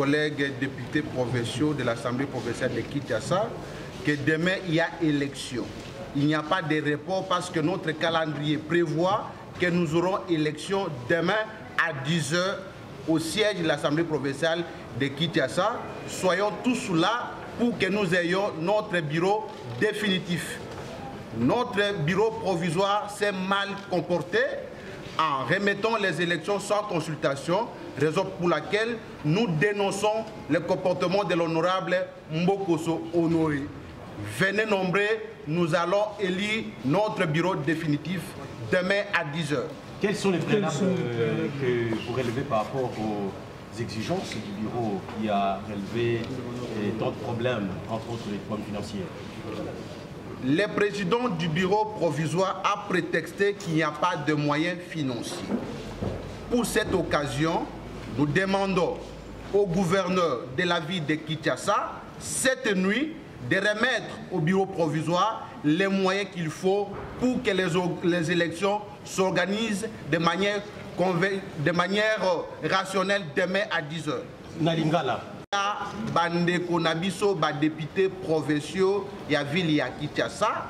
collègues députés provinciaux de l'Assemblée provinciale de Kinshasa que demain il y a élection. Il n'y a pas de report parce que notre calendrier prévoit que nous aurons élection demain à 10h au siège de l'Assemblée provinciale de Kinshasa. Soyons tous là pour que nous ayons notre bureau définitif. Notre bureau provisoire s'est mal comporté en remettant les élections sans consultation, raison pour laquelle nous dénonçons le comportement de l'honorable Mbokoso Honoré. Venez nombreux, nous allons élire notre bureau définitif demain à 10h. Quels sont les préalables euh, que vous relevez par rapport aux exigences du bureau qui a relevé euh, tant de problèmes, entre autres les problèmes financiers? Le président du bureau provisoire a prétexté qu'il n'y a pas de moyens financiers. Pour cette occasion, nous demandons au gouverneur de la ville de Kinshasa, cette nuit, de remettre au bureau provisoire les moyens qu'il faut pour que les, les élections s'organisent de manière, de manière rationnelle demain à 10h. Nalingala. bandeko na biso badepute provinciaux ya ville ya kinshasa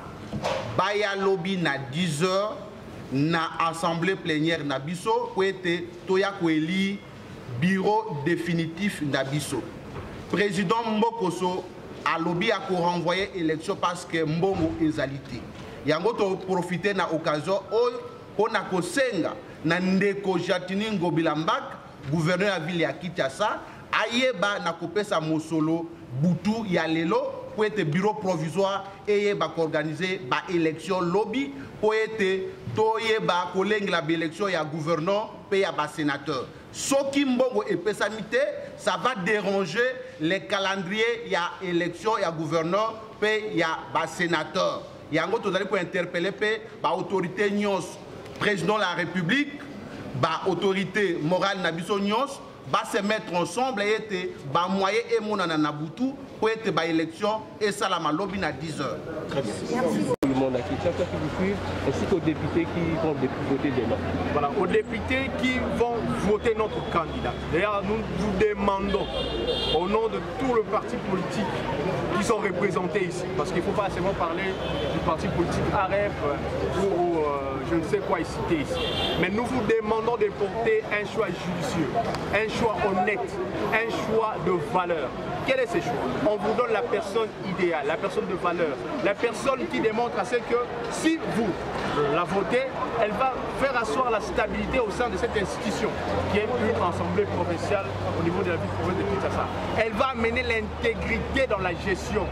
baya lobi na 10 heures na assemblée plénière na biso po ete toya koeli bureau définitif na biso président mbokoso alobi akorenvoye élection parce que mbongo ezali te yango toprofite na occasion oyo mpona kosenga na ndeko jatini ngobila mbak gouverneur ya ville ya kinshasa ayeba na kopesa mosolo butu ya lelo mpo ete bureau provisoire eyeba koorganize baélection lobi mpo ete toyeba kolengela baélection ya gouverneur mpe ya basénateur soki mbongo epesami te ça va déranger le calendrier ya élection ya gouverneur mpe ya basénateur yango tozali kointerpele mpe baautorité nyonso président de la république baautorité morale na biso nyonso se mettre ensemble et ete bamoye emonana na butu po ete baélection esalama lobi na 10 heures Monde à Kinshasa qui vous suivent, ainsi qu'aux députés qui vont voter demain. Voilà, aux députés qui vont voter notre candidat. D'ailleurs, nous vous demandons, au nom de tout le parti politique qui sont représentés ici, parce qu'il ne faut pas seulement parler du parti politique AREP ou euh, je ne sais quoi citer ici, mais nous vous demandons de porter un choix judicieux, un choix honnête, un choix de valeur. Quel est ce choix? On vous donne la personne idéale, la personne de valeur, la personne qui démontre à ce que si vous la votez, elle va faire asseoir la stabilité au sein de cette institution qui est une assemblée provinciale au niveau de la ville provinciale de Kinshasa. Elle va amener l'intégrité dans la gestion.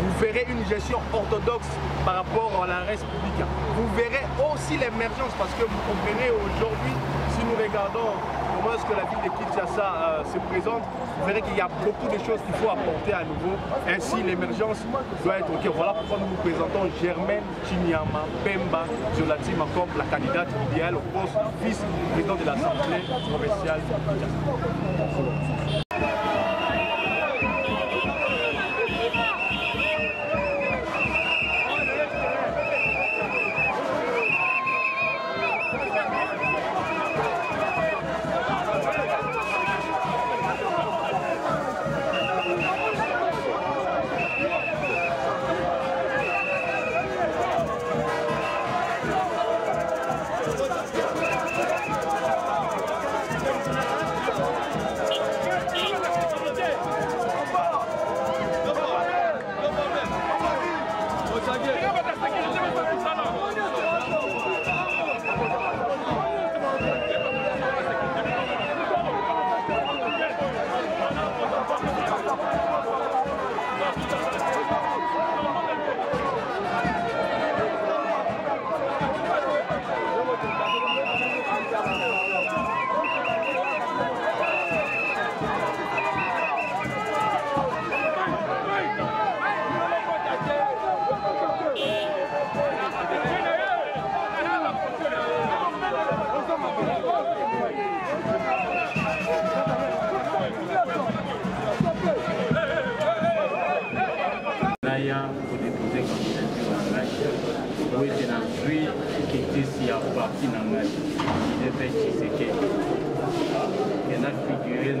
Vous verrez une gestion orthodoxe par rapport à la reste publique. Vous verrez aussi l'émergence parce que vous comprenez aujourd'hui, si nous regardons comment est-ce que la ville de Kinshasa euh, se présente, vous verrez qu'il y a beaucoup de choses qu'il faut apporter à nouveau. Ainsi, l'émergence doit être OK. Voilà pourquoi nous vous présentons Germaine Chinyama Pemba Zolatima comme la candidate idéale au poste de vice-président de l'Assemblée provinciale de Kinshasa.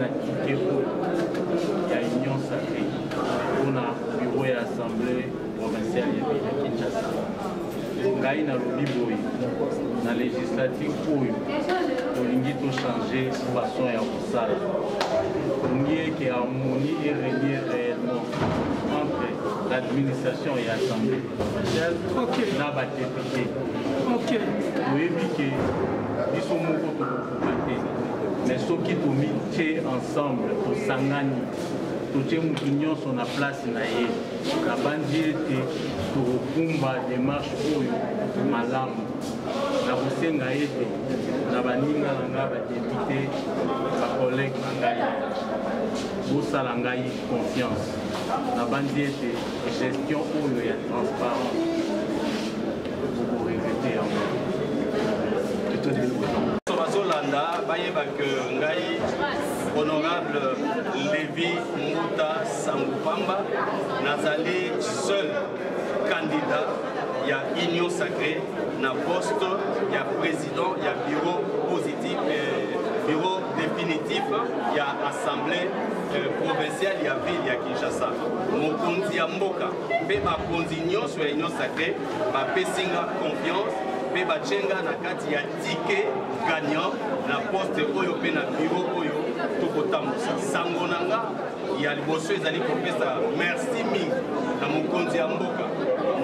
une activité où il y a union sacrée. On a bureau et assemblée provinciale et ya Kinshasa. ngai nalobi boye na législative oyo tolingi tochange façon et ya kosala. Tolingi eke harmonie e régner réellement entre l'administration et assemblée na badepute toyebi ke biso moko tokokuka te mais soki tomitie ensemble tosangani totie motu nyonso na place na ye nabandi ete tokokumba démarche oyo malamu na kosenga ete na baninga na ngai badepute bakolege na ngai bosala ngai confiance. Nabandi ete gestion oyo ya transparence bokorevete yango bazolanda bayeba ke ngai honorable levi mbuta sangupamba. Nazali seul candidat ya union sacré na poste ya président ya bureau positif eh, bureau définitif ya assemblée eh, provinciale ya ville ya kinshasa. Mokonzi ya mboka. Mpe bakonzi nyonso ya union sacré bapesinga confiance mpe batyenga na kati ya tike gagnant na poste oyo mpe na biro oyo tokotambusa. Sango na nga ya liboso ezali kopesa merci mingi na mokonzi ya mboka.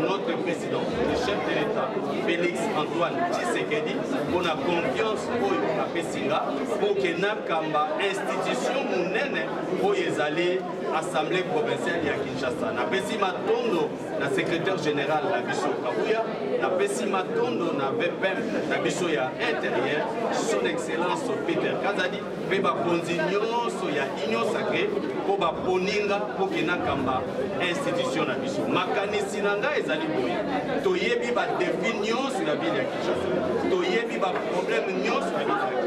Notre président le chef de l'état félix antoine tshisekedi mpona confiance oyo apesi nga mpo ke nakamba institution monene oyo ezali assemblée provinciale ya kinshasa. Napesi matondo na secrétaire général na biso kabuya napesi matondo na vpm na biso ya intérieur son excellence peter kazadi mpe bakonzi nyonso ya union sacré mpo baponinga mpo ke nakamba institution na biso makanisi na ngai ezali boye. Toyebi badefi nyonso ya ville ya kinshasa. Toyebi baproblème nyonso ya ville ya kinshasa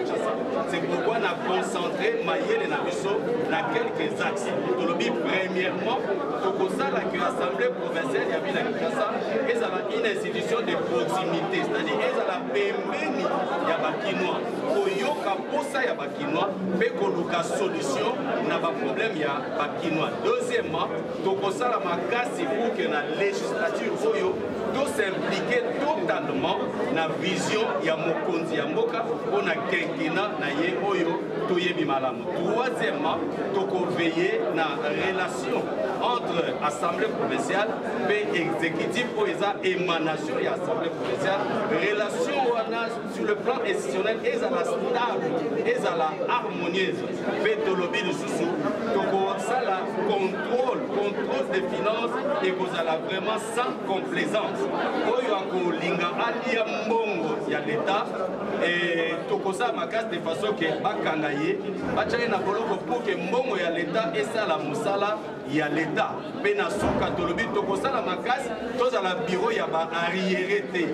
c'est pourquoi na concentré mayele na biso na quelques axes. Tolobi premièrement tokosala ke assemblée provinciale ya ville ya kinshasa. Ezala une institution de proximité c'est-à-dire ezala pembeni ya bakinois. Koyoka posa ya bakinois mpe koluka solution na baproblème ya bakinois. Deuxièmement tokosala makasi pour ke na législature oyo tosimplike totalement na vision ya mokonzi ya mboka mpo na kenkina na ye oyo toyebi malamu. Troisièmement tokoveye na relation entre assemblée provinciale mpe exécutif oyo eza émanation ya assemblée provinciale. Relation wana sur le plan institutionnel ezala stable ezala harmonieuse. Mpe tolobi lisusu tokosala contrôle contrôle des finances ekozala vraiment sans complaisance. Oyo akolinga alia mbongo ya leta tokosala makasi de façon ke bakanga ye batya ye na boloko mpo ke mbongo ya leta esala mosala ya leta mpe na suka tolobi tokosala makasi tozala biro ya baarriere te.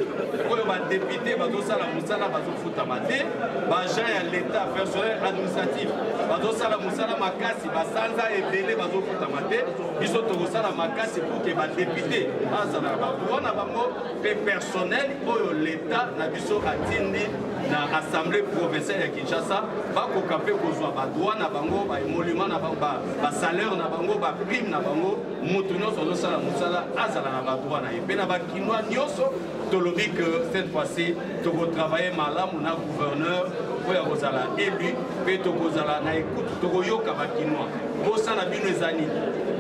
Oyo badepute bazosala mosala bazofutama te. Baagent ya leta personnel administratif bazosala mosala makasi basanza ebele bazofutama te. Biso tokosala makasi mpo ke badepute bazala na badroit na bango mpe personnel oyo leta na biso atindi na assemblée provinciale ya kinshasa bakoka mpe kozwa badroit na bango baémolument na bango basalaire na bango baprime na bango motu nyonso azosala mosala azala na badroit na ye. Mpe na bakinois nyonso tolobi que cette fois-ci tokotravaille malamu na gouverneur oyo akozala élu mpe tokozala na écoute tokoyoka bakinois bosa na bino eza nini?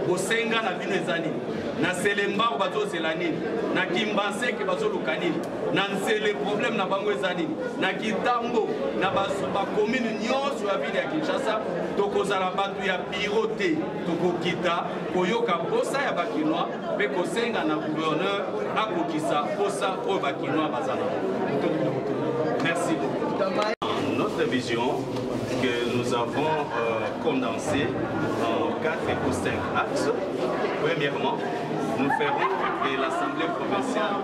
Bosenga na bino eza nini? Na selembango bazozela nini? Na kimbanseke bazoluka nini problème na ville kinshasa merci notre vision que nous avons euh, condensée en quatre ou cinq axes. Premièrement, nous ferons l'Assemblée provinciale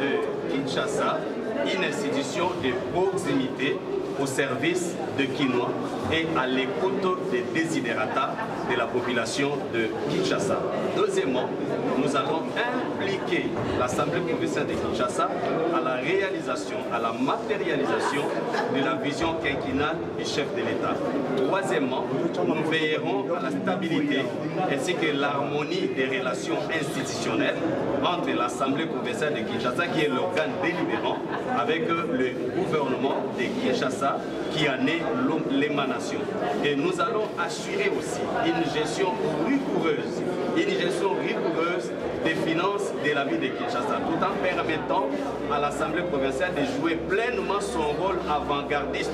de Kinshasa une institution de proximité au service de Quinois et à l'écoute des désidératas de la population de Kinshasa. Deuxièmement, nous allons impliquer l'Assemblée provinciale de Kinshasa à la réalisation, à la matérialisation de la vision quinquennale du chef de l'État. Troisièmement, nous veillerons à la stabilité ainsi que l'harmonie des relations institutionnelles entre l'Assemblée provinciale de Kinshasa, qui est l'organe délibérant, avec le gouvernement de Kinshasa, qui en est l'émanation. Et nous allons assurer aussi une gestion rigoureuse, une gestion rigoureuse des finances de la ville de Kinshasa, tout en permettant à l'Assemblée provinciale de jouer pleinement son rôle avant-gardiste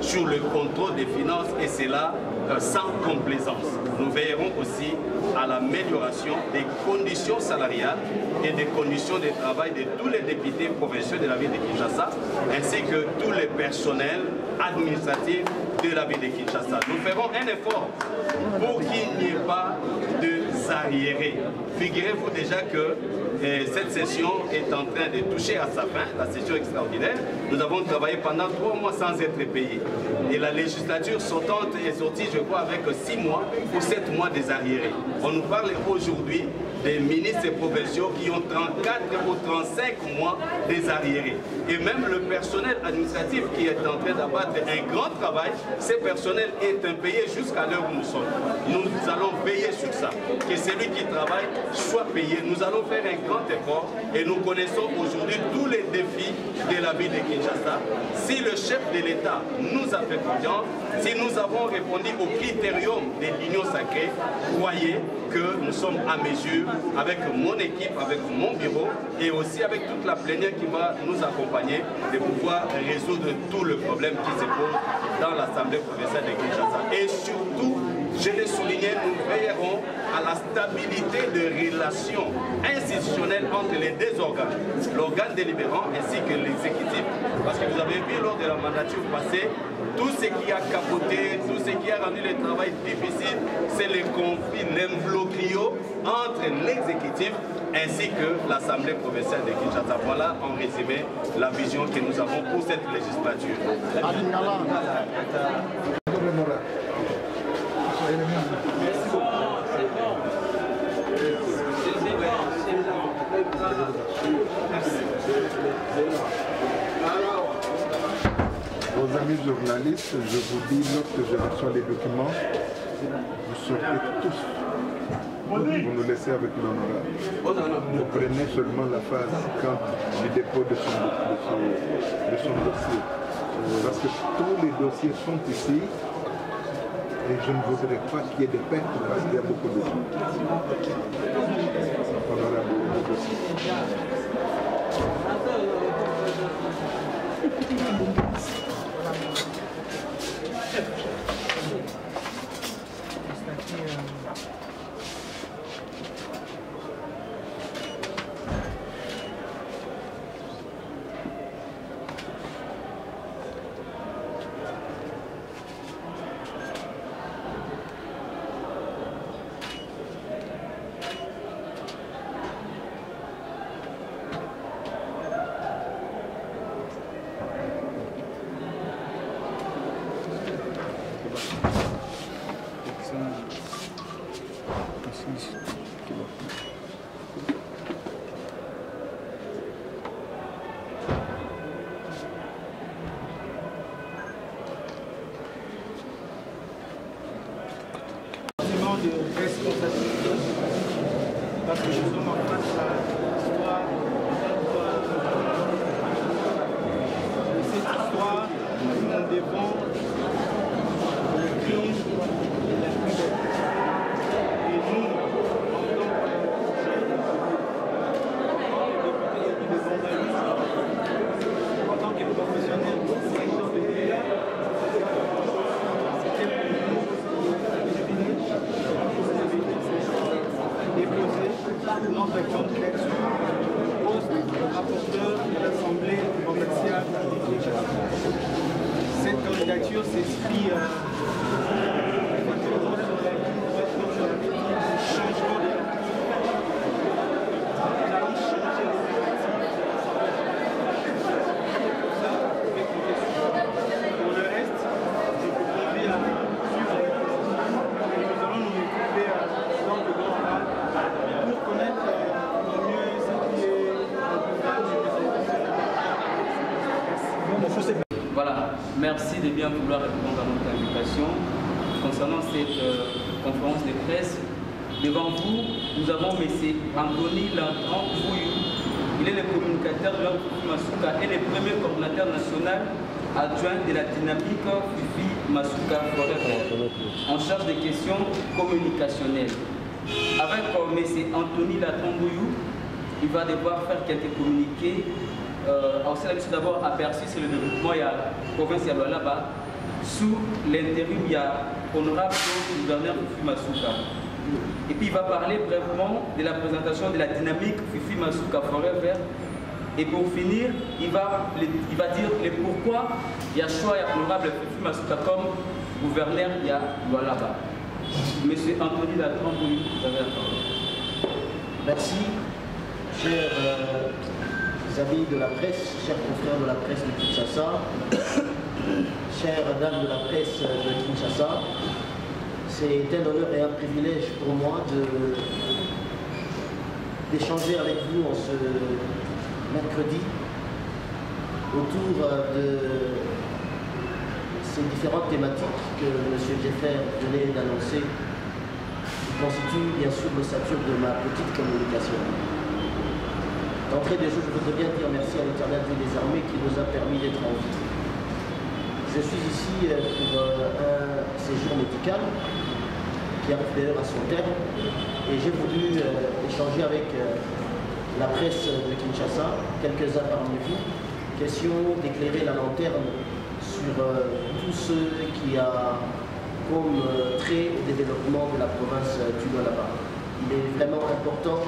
sur le contrôle des finances et c'est là sans complaisance. Nous veillerons aussi à l'amélioration des conditions salariales et des conditions de travail de tous les députés provinciaux de la ville de Kinshasa, ainsi que tous les personnels administratifs de la ville de Kinshasa. Nous ferons un effort pour qu'il n'y ait pas de arriérés. Figurez-vous déjà que eh, cette session est en train de toucher à sa fin, la session extraordinaire. Nous avons travaillé pendant trois mois sans être payés. Et la législature sortante est sortie, je crois, avec six mois ou sept mois des arriérés. On nous parle aujourd'hui des ministres provinciaux qui ont 34 ou 35 mois des arriérés. Et même le personnel administratif qui est en train d'abattre un grand travail, ce personnel est impayé jusqu'à l'heure où nous sommes. Nous allons veiller sur ça, que celui qui travaille soit payé. Nous allons faire un grand effort et nous connaissons aujourd'hui tous les défis de la ville de Kinshasa. Si le chef de l'État nous a fait confiance, si nous avons répondu au critérium de l'union sacrée, croyez que nous sommes à mesure avec mon équipe, avec mon bureau et aussi avec toute la plénière qui va nous accompagner de pouvoir résoudre tout le problème qui se pose dans l'Assemblée provinciale de Kinshasa. Et surtout, je l'ai souligné, nous veillerons à la stabilité de relations institutionnelles entre les deux organes, l'organe délibérant ainsi que l'exécutif. Parce que vous avez vu lors de la mandature passée, tout ce qui a capoté, tout ce qui a rendu le travail difficile, c'est le conflit, l'imbloglio entre l'exécutif ainsi que l'Assemblée provinciale de Kinshasa. Voilà en résumé la vision que nous avons pour cette législature. Aux amis journalistes, je vous dis, lorsque je reçois les documents, vous sortez tous. Vous nous laissez avec l'honorable. Vous prenez seulement la phase quand du dépôt de son, de son, de son dossier. Parce que tous les dossiers sont ici et je ne voudrais pas qu'il y ait des pertes parce qu'il y a beaucoup de gens. merci de bien vouloir répondre à notre invitation. Concernant cette euh, conférence de presse, devant vous, nous avons M. Anthony Bouyou. Il est le communicateur de l'ordre Masuka et le premier coordinateur national adjoint de la dynamique Fifi Masuka Forever, en charge des questions communicationnelles. Avec euh, M. Anthony Lantran Bouyou, il va devoir faire quelques communiqués euh, aussi d'abord aperçu sur le développement, il y a la province de là-bas. Sous l'intérim, il y a honorable gouverneur Fifi Masuka. Et puis il va parler brièvement de la présentation de la dynamique Fifi Masuka Forever. Et pour finir, il va, il dire le pourquoi il y a choix et honorable Fifi Masuka comme gouverneur, il y a là-bas. Monsieur Anthony Latran, vous avez la parole. Merci, cher amis de la presse, chers confrères de la presse de Kinshasa, chères dames de la presse de Kinshasa, c'est un honneur et un privilège pour moi d'échanger avec vous en ce mercredi autour de ces différentes thématiques que M. Jeffer venait d'annoncer, qui constituent bien sûr l'ossature de ma petite communication. D'entrée de jeu, je voudrais bien dire merci à l'éternel des armées qui nous a permis d'être en vie. Je suis ici euh, pour euh, un séjour médical qui arrive d'ailleurs à son terme et j'ai voulu euh, échanger avec la presse de Kinshasa, quelques-uns parmi vous, question d'éclairer la lanterne sur tout ce qui a comme trait au développement de la province du là-bas. Il est vraiment important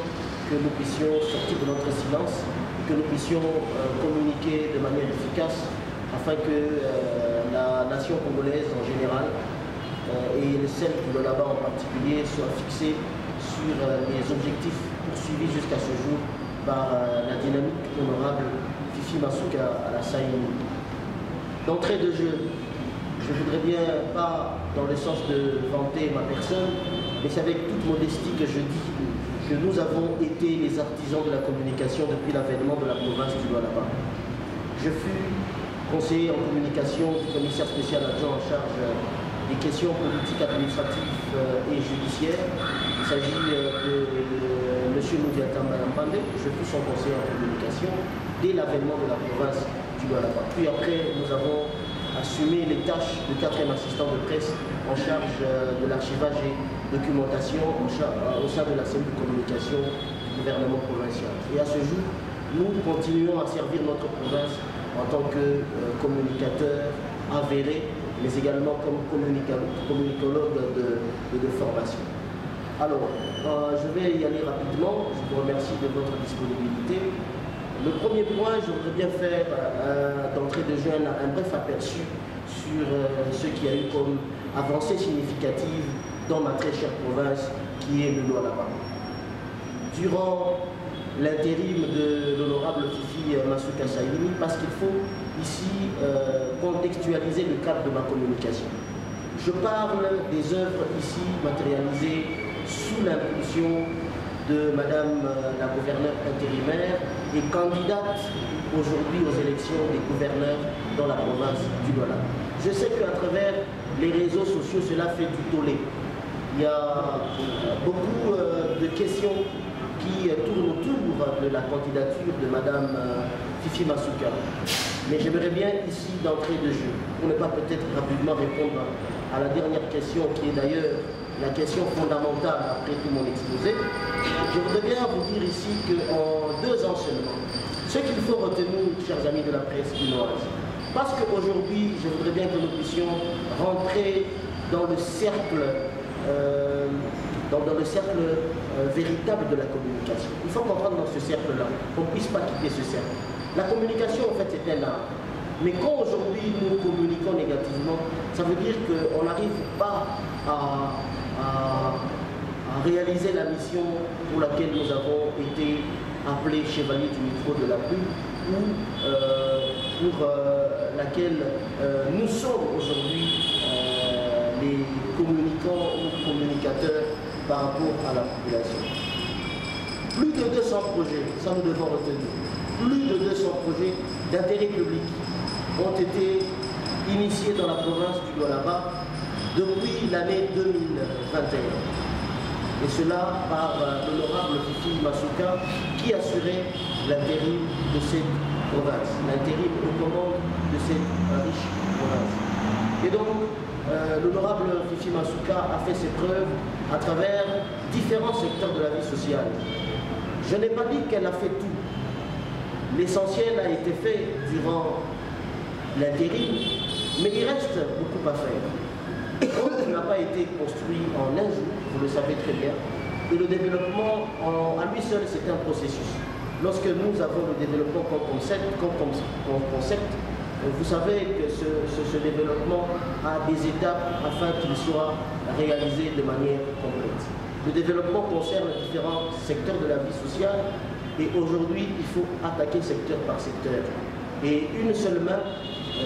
que nous puissions sortir de notre silence, que nous puissions euh, communiquer de manière efficace afin que euh, la nation congolaise en général euh, et celle de là-bas en particulier soit fixée sur les objectifs poursuivis jusqu'à ce jour par la dynamique honorable Fifi Masuka à la Saïni. D'entrée de jeu, je voudrais bien pas dans le sens de vanter ma personne, mais c'est avec toute modestie que je dis nous avons été les artisans de la communication depuis l'avènement de la province du Lualaba. Je fus conseiller en communication du commissaire spécial adjoint en charge des questions politiques, administratives euh, et judiciaires. Il s'agit euh, de, M. Moudiata Malampande. Je fus son conseiller en communication dès l'avènement de la province du Lualaba. Puis après, nous avons assumé les tâches de quatrième assistant de presse en charge euh, de l'archivage et documentation euh, au sein de la cellule de communication du gouvernement provincial. Et à ce jour, nous continuons à servir notre province en tant que euh, communicateur avéré, mais également comme communicologue de, formation. Alors, je vais y aller rapidement. Je vous remercie de votre disponibilité. Le premier point, je voudrais bien faire d'entrée de jeu un, bref aperçu sur ce qui a eu comme avancée significative dans ma très chère province qui est le là-bas. Durant l'intérim de l'honorable Fifi Masuka Saïni, parce qu'il faut ici euh, contextualiser le cadre de ma communication. Je parle des œuvres ici matérialisées sous l'impulsion de Madame euh, la gouverneure intérimaire et candidate aujourd'hui aux élections des gouverneurs dans la province du Douala. Je sais qu'à travers les réseaux sociaux, cela fait du tollé. Il y a beaucoup euh, de questions qui tournent autour de la candidature de Madame euh, Fifi Masuka. Mais j'aimerais bien ici d'entrée de jeu, pour ne pas peut-être rapidement répondre à la dernière question, qui est d'ailleurs la question fondamentale après tout mon exposé, je voudrais bien vous dire ici qu'en deux ans seulement, ce qu'il faut retenir, chers amis de la presse chinoise, parce qu'aujourd'hui, je voudrais bien que nous puissions rentrer dans le cercle, euh, dans, le cercle euh, véritable de la communication. Il faut comprendre dans ce cercle-là, qu'on ne puisse pas quitter ce cercle. La communication, en fait, c'est un art. Mais quand aujourd'hui nous communiquons négativement, ça veut dire qu'on n'arrive pas à, réaliser la mission pour laquelle nous avons été appelés chevaliers du micro de la pluie ou euh, pour euh, laquelle euh, nous sommes aujourd'hui les communicants ou communicateurs par rapport à la population. Plus de 200 projets, ça nous devons retenir, plus de 200 projets d'intérêt public ont été initié dans la province du Lualaba depuis l'année 2021. Et cela par euh, l'honorable Fifi Masuka qui assurait l'intérim de cette province, l'intérim aux commandes de cette riche province. Et donc, euh, l'honorable Fifi Masuka a fait ses preuves à travers différents secteurs de la vie sociale. Je n'ai pas dit qu'elle a fait tout. L'essentiel a été fait durant l'intérim, mais il reste beaucoup à faire. N'a pas été construit en un jour, vous le savez très bien. Et le développement, à lui seul, c'est un processus. Lorsque nous avons le développement comme concept, concept vous savez que ce, développement a des étapes afin qu'il soit réalisé de manière complète. Le développement concerne différents secteurs de la vie sociale et aujourd'hui, il faut attaquer secteur par secteur. Et une seule main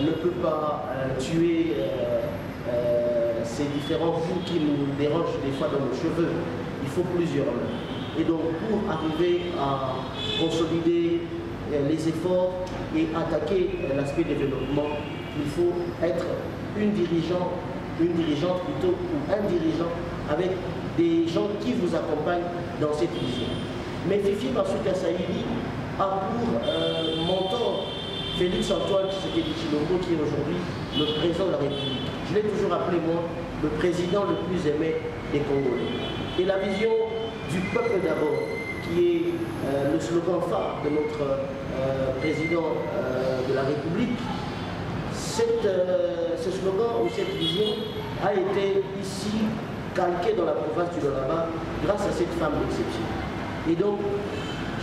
ne peut pas euh, tuer euh, euh, ces différents bouts qui nous dérangent des fois dans nos cheveux. Il faut plusieurs. Et donc pour arriver à consolider les efforts et attaquer l'aspect développement, il faut être une dirigeante, une dirigeante plutôt, ou un dirigeant avec des gens qui vous accompagnent dans cette vision. Mais Fifi Masuka Saïdi a pour euh, mentor Félix Antoine Tshisekedi Chilombo qui est aujourd'hui le président de la République. Je l'ai toujours appelé moi le président le plus aimé des Congolais. Et la vision du peuple d'abord, qui est euh, le slogan phare de notre euh, président euh, de la République, ce slogan ou cette vision a été ici calqué dans la province du Loraba grâce à cette femme d'exception. Et donc,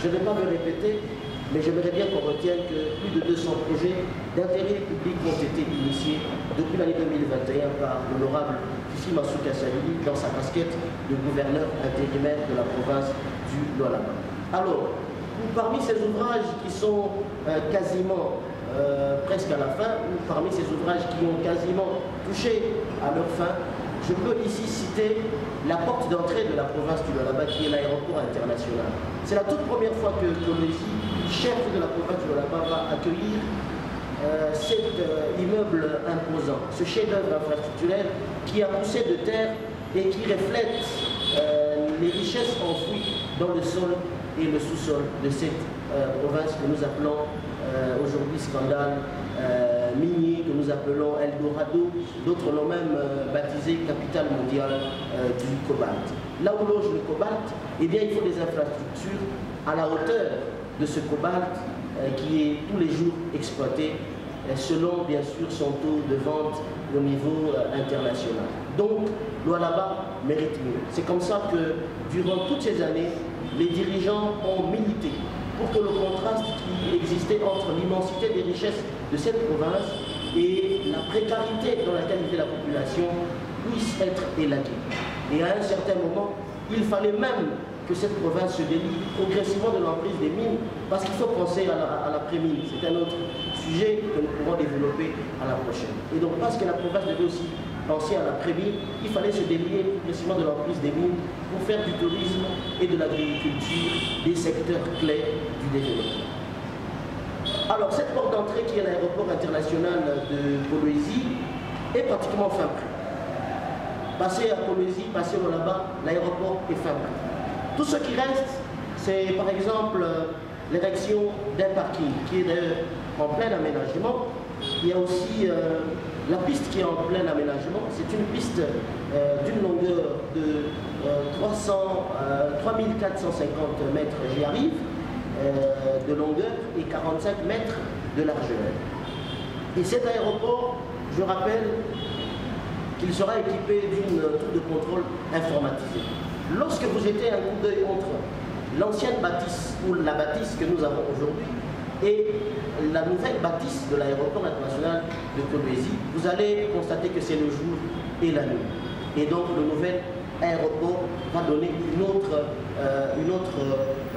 je ne vais pas me répéter, mais j'aimerais bien qu'on retienne que de 200 projets d'intérêt public ont été initiés depuis l'année 2021 par l'honorable Fissi Masuka dans sa casquette de gouverneur intérimaire de la province du Lualaba. Alors, parmi ces ouvrages qui sont euh, quasiment euh, presque à la fin, ou parmi ces ouvrages qui ont quasiment touché à leur fin, je peux ici citer la porte d'entrée de la province du Lualaba qui est l'aéroport international. C'est la toute première fois que Polésie, chef de la province du Lualaba, va accueillir euh, cet euh, immeuble imposant, ce chef-d'œuvre infrastructurel qui a poussé de terre et qui reflète euh, les richesses enfouies dans le sol et le sous-sol de cette province que nous appelons aujourd'hui scandale minier que nous appelons Eldorado, d'autres l'ont même baptisé capitale mondiale du cobalt. Là où loge le cobalt, eh bien, il faut des infrastructures à la hauteur de ce cobalt qui est tous les jours exploité selon bien sûr son taux de vente au niveau euh, international. Donc, l'Oualaba mérite mieux. C'est comme ça que durant toutes ces années, les dirigeants ont milité pour que le contraste qui existait entre l'immensité des richesses de cette province et la précarité dans laquelle vivait la population puisse être élagué. Et à un certain moment, il fallait même que cette province se délie progressivement de l'emprise des mines, parce qu'il faut penser à l'après-mine. C'est un autre sujet que nous pourrons développer à la prochaine. Et donc, parce que la province devait aussi penser à l'après-mine, il fallait se délier progressivement de l'emprise des mines pour faire du tourisme et de l'agriculture des secteurs clés du développement. Alors, cette porte d'entrée qui est l'aéroport international de Polésie est pratiquement fin. Passer à Polésie, passer là-bas, l'aéroport est fin. Tout ce qui reste, c'est par exemple euh, l'érection d'un parking qui est en plein aménagement. Il y a aussi euh, la piste qui est en plein aménagement. C'est une piste euh, d'une longueur de 300, 3450 mètres, j'y arrive, de longueur et 45 mètres de largeur. Et cet aéroport, je rappelle qu'il sera équipé d'une tour de contrôle informatisée. Lorsque vous jetez un coup d'œil entre l'ancienne bâtisse ou la bâtisse que nous avons aujourd'hui et la nouvelle bâtisse de l'aéroport international de Kolwezi, vous allez constater que c'est le jour et la nuit. Et donc le nouvel aéroport va donner une autre, euh, une autre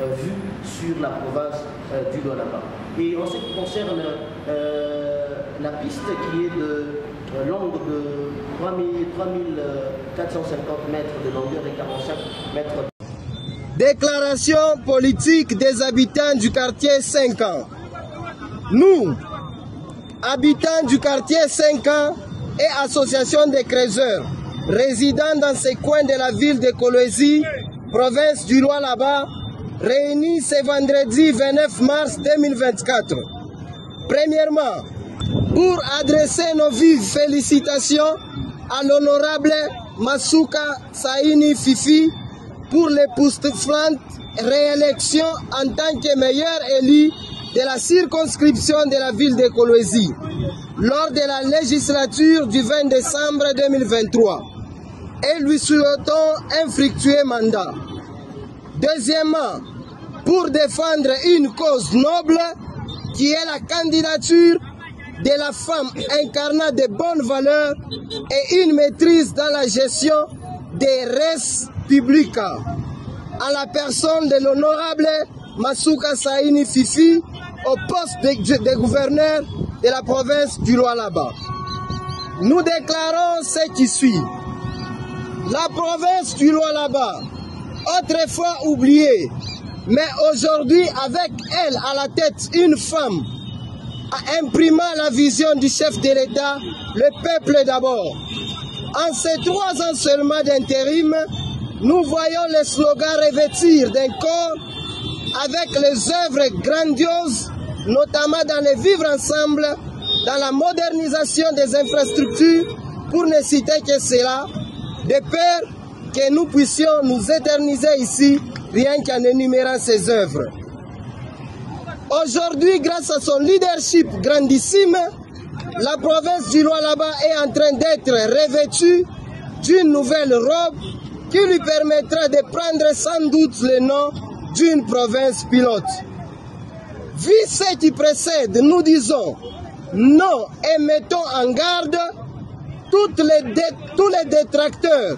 euh, vue sur la province euh, du Lualaba. Et en ce qui concerne la piste qui est de longue de 3450 mètres de longueur et 45 mètres. Déclaration politique des habitants du quartier 5 ans. Nous, habitants du quartier 5 ans et association des creuseurs, résidant dans ces coins de la ville de Coloésie, province du Loir-Bas, réunis ce vendredi 29 mars 2024. Premièrement, pour adresser nos vives félicitations à l'honorable Masuka Saini Fifi pour l'époustouflante réélection en tant que meilleur élu de la circonscription de la ville de Coloésie lors de la législature du 20 décembre 2023 et lui souhaitons un fructueux mandat. Deuxièmement, pour défendre une cause noble qui est la candidature de la femme incarnant de bonnes valeurs et une maîtrise dans la gestion des restes publics. À la personne de l'honorable Masuka Saini Fifi au poste de, gouverneur de la province du Loir-Bas. Nous déclarons ce qui suit. La province du Loir-Bas, autrefois oubliée, mais aujourd'hui avec elle à la tête une femme, a imprimé la vision du chef de l'État, le peuple d'abord. En ces trois ans seulement d'intérim, nous voyons les slogans revêtir d'un corps avec les œuvres grandioses, notamment dans les vivre ensemble, dans la modernisation des infrastructures, pour ne citer que cela, de peur que nous puissions nous éterniser ici, rien qu'en énumérant ces œuvres. Aujourd'hui, grâce à son leadership grandissime, la province du là-bas est en train d'être revêtue d'une nouvelle robe qui lui permettra de prendre sans doute le nom d'une province pilote. Vu ce qui précède, nous disons non et mettons en garde les tous les détracteurs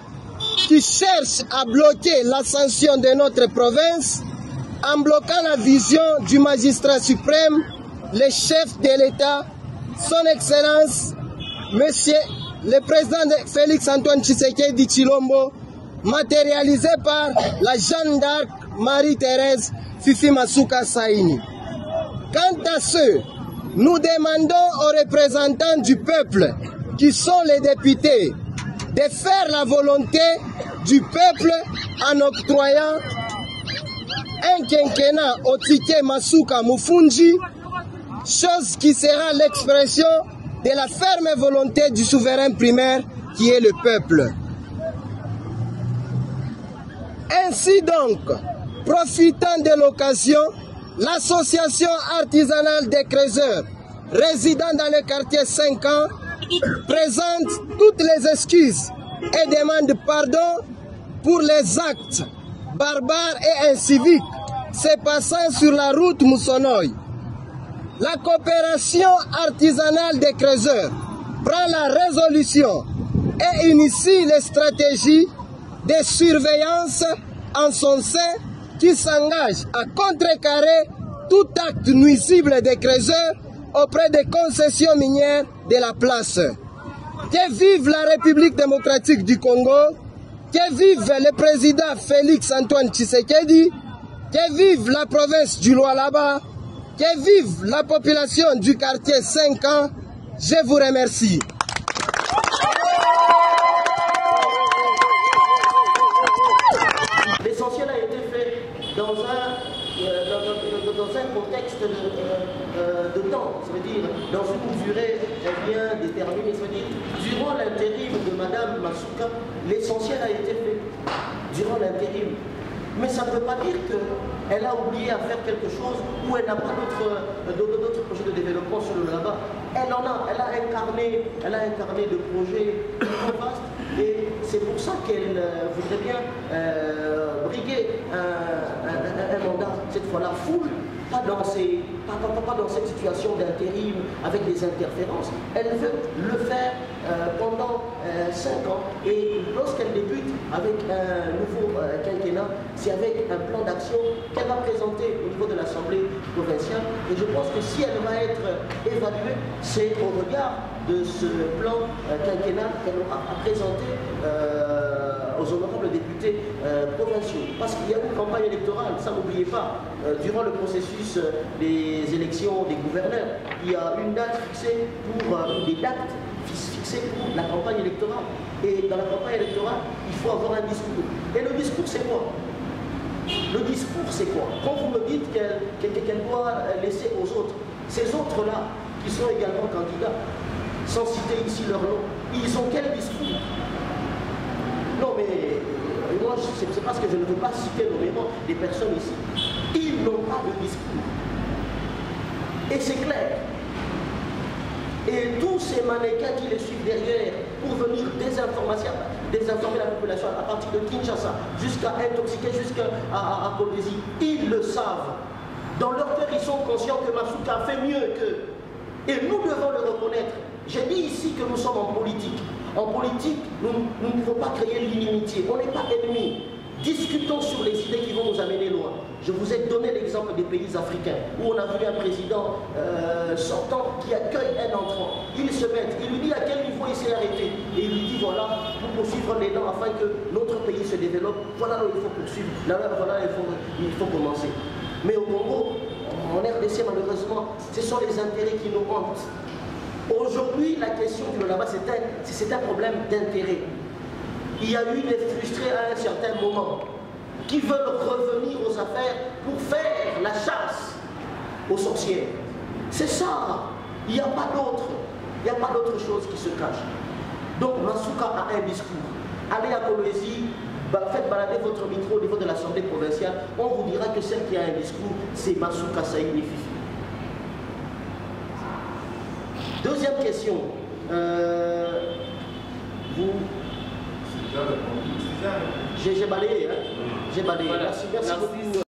qui cherchent à bloquer l'ascension de notre province en bloquant la vision du magistrat suprême, le chef de l'État, son Excellence, Monsieur le président Félix Antoine Tshisekedi Chilombo, matérialisé par la Jeanne d'Arc Marie-Thérèse Fifi Masuka Saini. Quant à ceux, nous demandons aux représentants du peuple, qui sont les députés, de faire la volonté du peuple en octroyant un quinquennat au ticket Masuka Mufunji, chose qui sera l'expression de la ferme volonté du souverain primaire qui est le peuple. Ainsi donc, profitant de l'occasion, l'association artisanale des creuseurs résidant dans le quartier 5 ans présente toutes les excuses et demande pardon pour les actes barbares et inciviques se passant sur la route Moussonoï. La coopération artisanale des creuseurs prend la résolution et initie les stratégies de surveillance en son sein qui s'engage à contrecarrer tout acte nuisible des creuseurs auprès des concessions minières de la place. Que vive la République démocratique du Congo, que vive le président Félix Antoine Tshisekedi, que vive la province du Loir-Bas, que vive la population du quartier 5 ans. Je vous remercie. Dans, un contexte de, euh, de, temps, ça veut dire dans une durée bien déterminée, ça veut dire durant l'intérim de Madame Masuka, l'essentiel a été fait durant l'intérim. Mais ça ne veut pas dire qu'elle a oublié à faire quelque chose ou elle n'a pas d'autres projets de développement sur le là-bas. Elle en a, elle a incarné, elle a incarné de projets vastes et c'est pour ça qu'elle euh, voudrait bien euh, briguer un, un, mandat, cette fois la foule, pas dans, pas, pas, dans cette situation d'intérim avec des interférences. Elle veut le faire euh, pendant 5 ans et lorsqu'elle débute avec un nouveau quinquennat, c'est avec un plan d'action qu'elle va présenter au niveau de l'Assemblée provinciale. Et je pense que si elle va être évaluée, c'est au regard de ce plan quinquennat qu'elle aura à présenter euh, aux honorables députés provinciaux. Parce qu'il y a une campagne électorale, ça n'oubliez pas. durant le processus des élections des gouverneurs, il y a une date fixée pour des dates fixées pour la campagne électorale. Et dans la campagne électorale, il faut avoir un discours. Et le discours, c'est quoi? Le discours, c'est quoi? Quand vous me dites qu'elle doit laisser aux autres, ces autres-là, qui sont également candidats, sans citer ici leur nom, ils ont quel discours? C'est parce que je ne veux pas citer nommément des personnes ici. Ils n'ont pas de discours. Et c'est clair. Et tous ces mannequins qui les suivent derrière pour venir désinformer, désinformer la population à partir de Kinshasa jusqu'à intoxiquer, jusqu'à à, ils le savent. Dans leur cœur, ils sont conscients que Masuka fait mieux qu'eux. Et nous devons le reconnaître. J'ai dit ici que nous sommes en politique. En politique, nous, ne pouvons pas créer l'inimitié. On n'est pas ennemis. Discutons sur les idées qui vont nous amener loin. Je vous ai donné l'exemple des pays africains où on a vu un président euh, sortant qui accueille un entrant. Il se met, il lui dit à quel niveau il s'est arrêté? Et il lui dit voilà, pour poursuivre les dents afin que notre pays se développe, voilà là où il faut poursuivre, là, voilà il faut, il faut commencer. Mais au Congo, en RDC malheureusement, ce sont les intérêts qui nous hantent. Aujourd'hui, la question du là-bas, c'est un problème d'intérêt. Il y a eu des frustrés à un certain moment qui veulent revenir aux affaires pour faire la chasse aux sorcières. C'est ça. Il n'y a pas d'autre. Il n'y a pas d'autre chose qui se cache. Donc Masuka a un discours. Allez à Coloésie, bah, faites balader votre micro au niveau de l'Assemblée provinciale. On vous dira que celle qui a un discours, c'est Masuka Saïd Fifi. Deuxième question. Euh, vous. J'ai balayé, hein J'ai balayé. Merci, merci beaucoup.